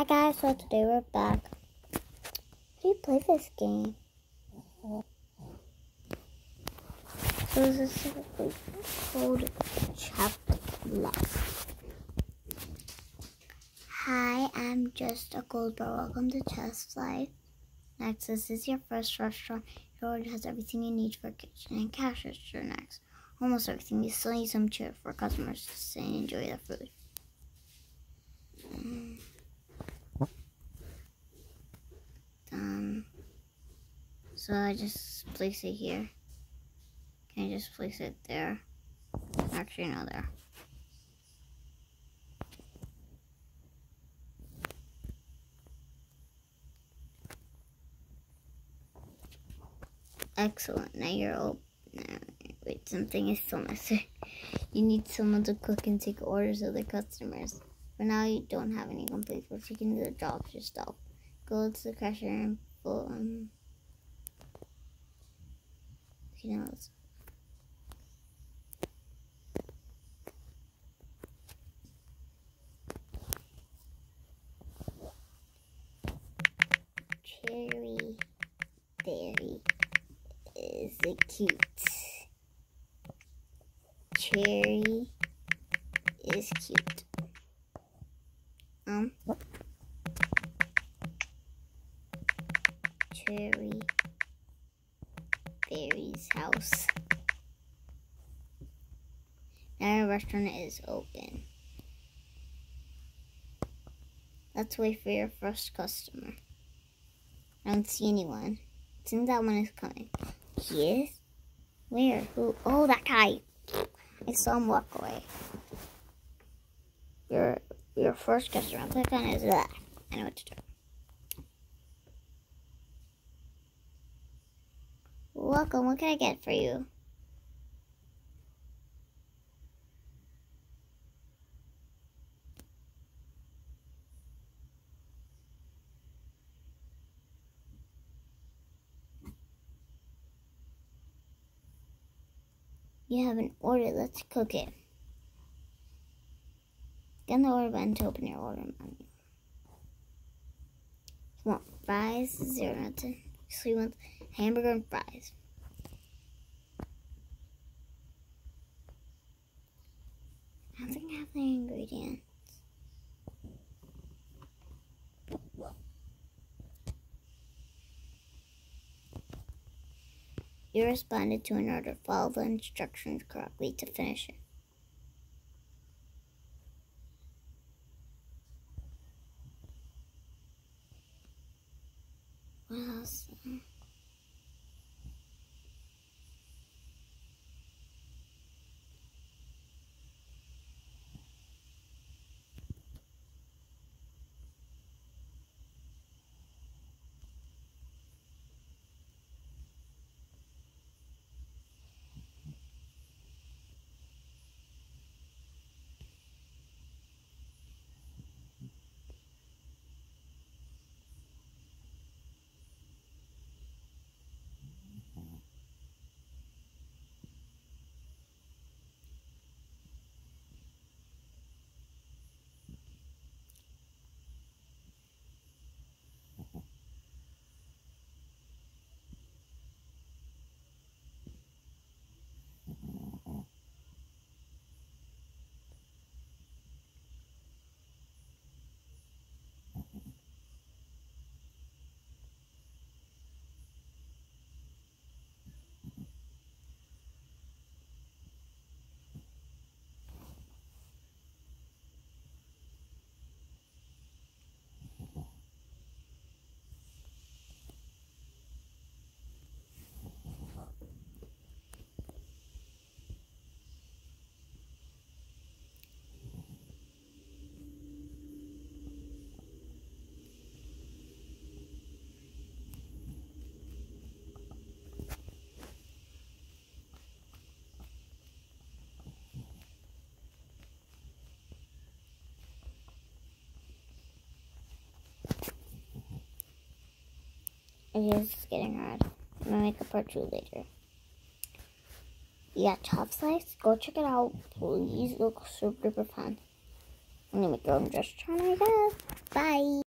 Hi guys, so today we're back. How do you play this game? So this is called Chapter Left. Hi, I'm just a gold bar. Welcome to Chest Life. Next, this is your first restaurant. It already has everything you need for a kitchen and cash register next. Almost everything. You still need some chair for customers to sit and enjoy the food. Mm. Um, so I just place it here. Can I just place it there? Actually, no, there. Excellent. Now you're all. wait, something is still missing. You need someone to cook and take orders of the customers. For now, you don't have any complaints, but you can do the jobs yourself. Go to the cashier and pull um. Cherry berry is it cute. Cherry is cute. Um, Cherry House. Now our restaurant is open. Let's wait for your first customer. I don't see anyone. Think that one is coming. He is? Where? Who? Oh, that guy. I saw him walk away. Your your first customer. Click on his that. I know what to do. Welcome. What can I get for you? You have an order. Let's cook it. Get the order button to open your order menu. Want fries, zero. So you want hamburger and fries. I don't think I have the ingredients. You responded to an order. Follow the instructions correctly to finish it. What else? It is getting hard. I'm gonna make a part two later. Yeah, Chop Slice, go check it out. Please, it looks super duper fun. I'm gonna make your own dress charm, I guess. Bye.